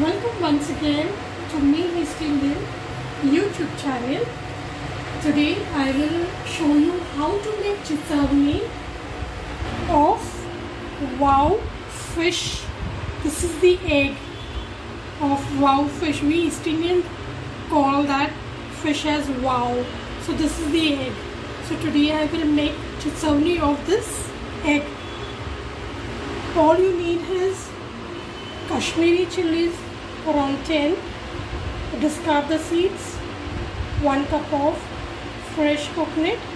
Welcome once again to Mee East Indian YouTube channel. Today I will show you how to make chitavni of Waw fish. This is the egg of Waw fish. We East Indian call that fish as Waw. So this is the egg. So today I will make chitavni of this egg. All you need is Kashmiri chilies around 10 discard the seeds 1 cup of fresh coconut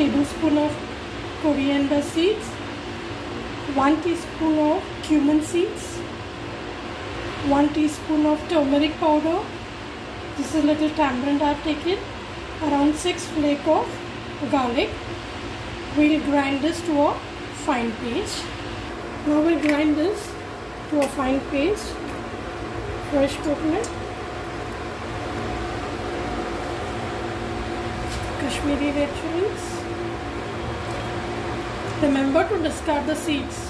tablespoon of coriander seeds 1 teaspoon of cumin seeds 1 teaspoon of turmeric powder. This is a little tamarind I've taken. Around 6 flake of garlic. We'll grind this to a fine paste. Now we'll grind this to a fine paste fresh cook में Kashmiri red chillies remember to discard the seeds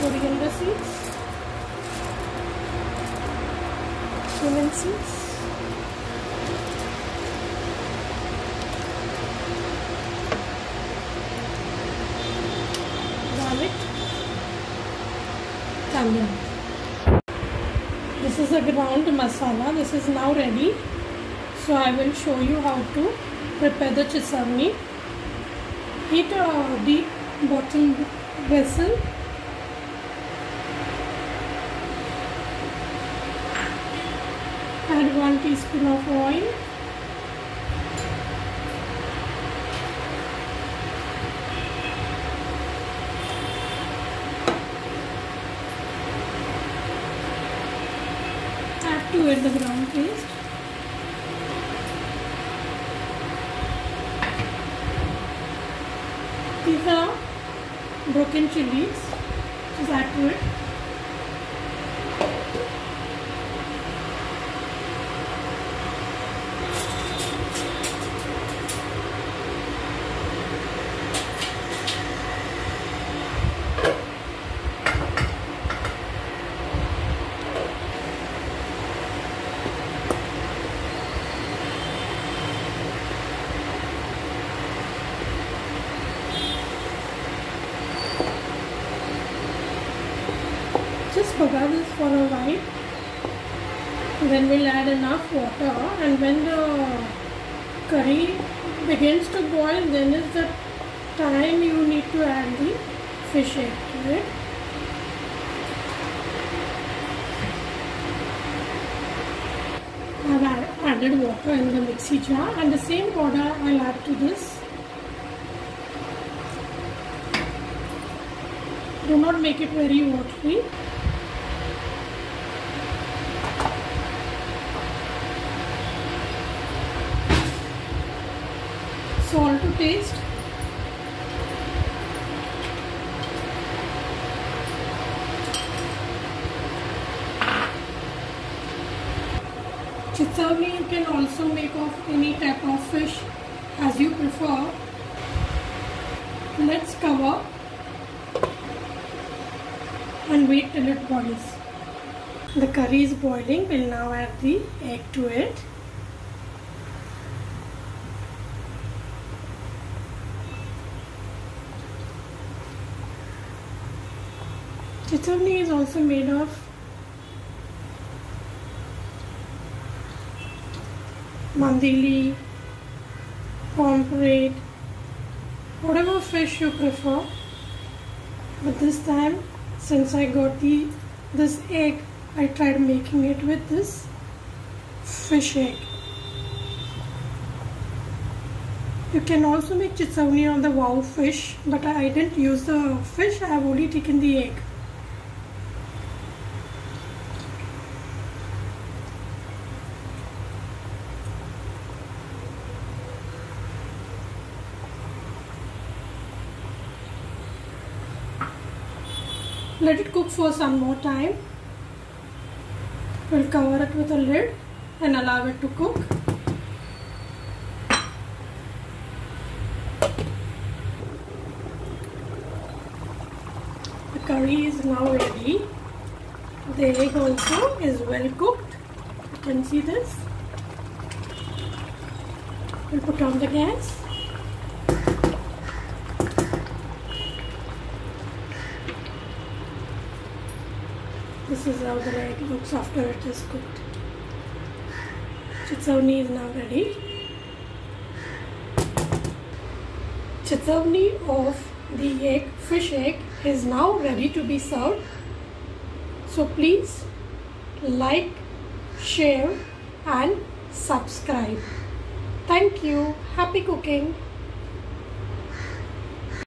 coriander seeds seeds This is a ground masala. This is now ready. So I will show you how to prepare the chitavni. Heat uh, a deep bottom vessel. Add 1 teaspoon of oil. Add to it the ground paste. These are broken chilies. Just add to it. Boil this for a while then we'll add enough water and when the curry begins to boil then is the time you need to add the fish egg to it I've added water in the mixie jar and the same water I'll add to this. Do not make it very watery salt to taste Chitavni you can also make of any type of fish as you prefer. Let's cover and wait till it boils. The curry is boiling. We'll now add the egg to it. Chitavni is also made of mandili, pomfret, whatever fish you prefer. But this time, since I got the this egg, I tried making it with this fish egg. You can also make chitavni on the Waw fish, but I didn't use the fish. I have only taken the egg. Let it cook for some more time. We'll cover it with a lid and allow it to cook. The curry is now ready. The egg also is well cooked. You can see this. We'll put on the gas. This is how the egg looks after it is cooked. Chitavni is now ready. Chitavni of the egg, fish egg is now ready to be served. So please like, share and subscribe. Thank you. Happy cooking.